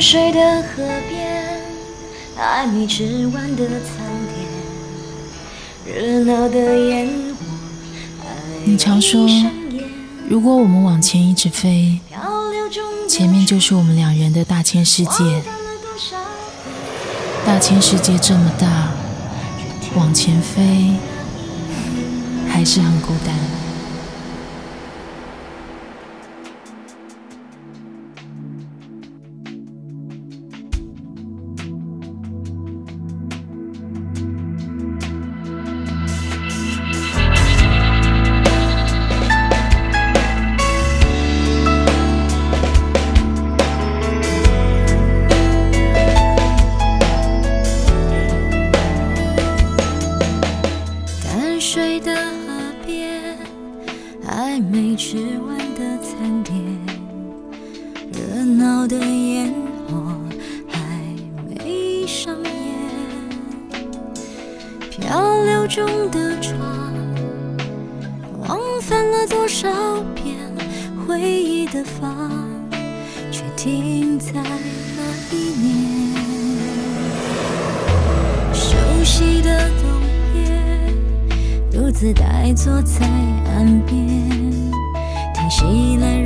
水的河边，爱你吃完的苍天。你常说，如果我们往前一直飞，前面就是我们两人的大千世界。大千世界这么大，往前飞。还是很孤单。的烟火还没上演，漂流中的船，往返了多少遍？回忆的帆，却停在那一年。熟悉的冬夜，独自呆坐在岸边，听谁来？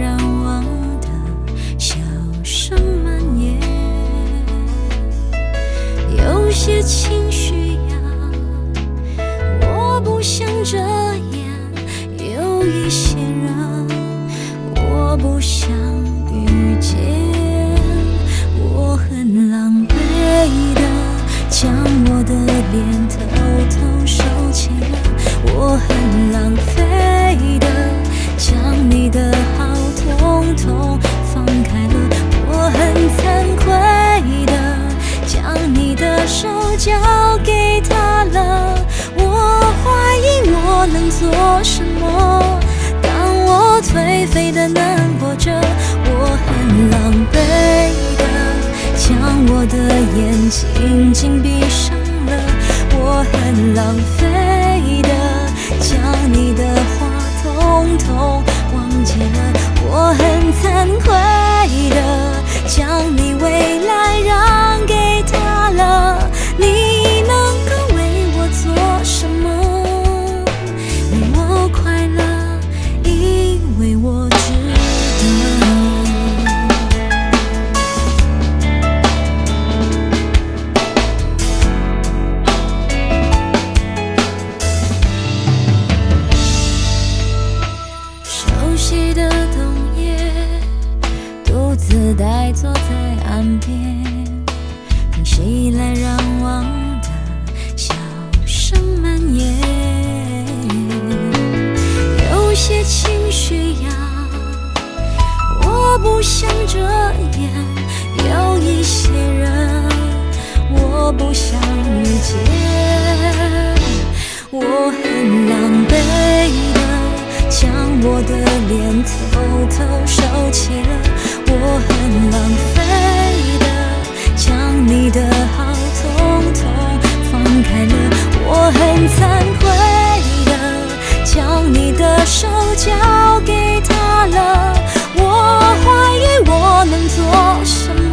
这样有一些人我不想遇见。我很狼狈的将我的脸疼什么。当我颓废的难过着，我很狼狈的将我的眼睛紧闭上了，我很浪费的将你的话统统忘记了。呆坐在岸边，听熙来攘往的笑声蔓延。有些情绪呀，我不想遮掩；有一些人，我不想遇见。我很狼狈的将我的脸偷偷收起了。我很浪费的，将你的好统统放开了。我很惭愧的，将你的手交给他了。我怀疑我能做什么？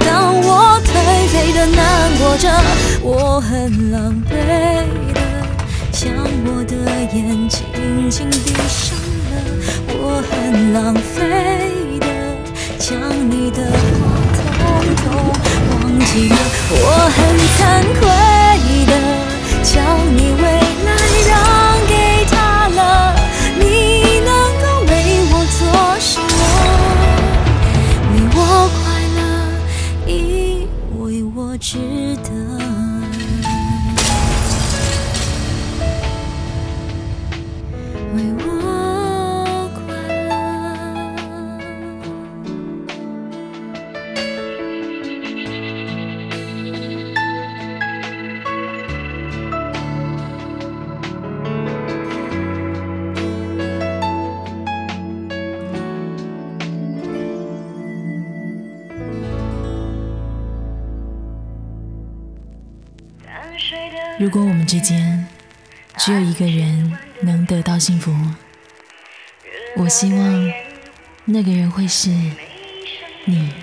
当我颓废的难过着，我很狼狈的，将我的眼睛紧闭上。如果我们之间只有一个人能得到幸福我希望那个人会是你。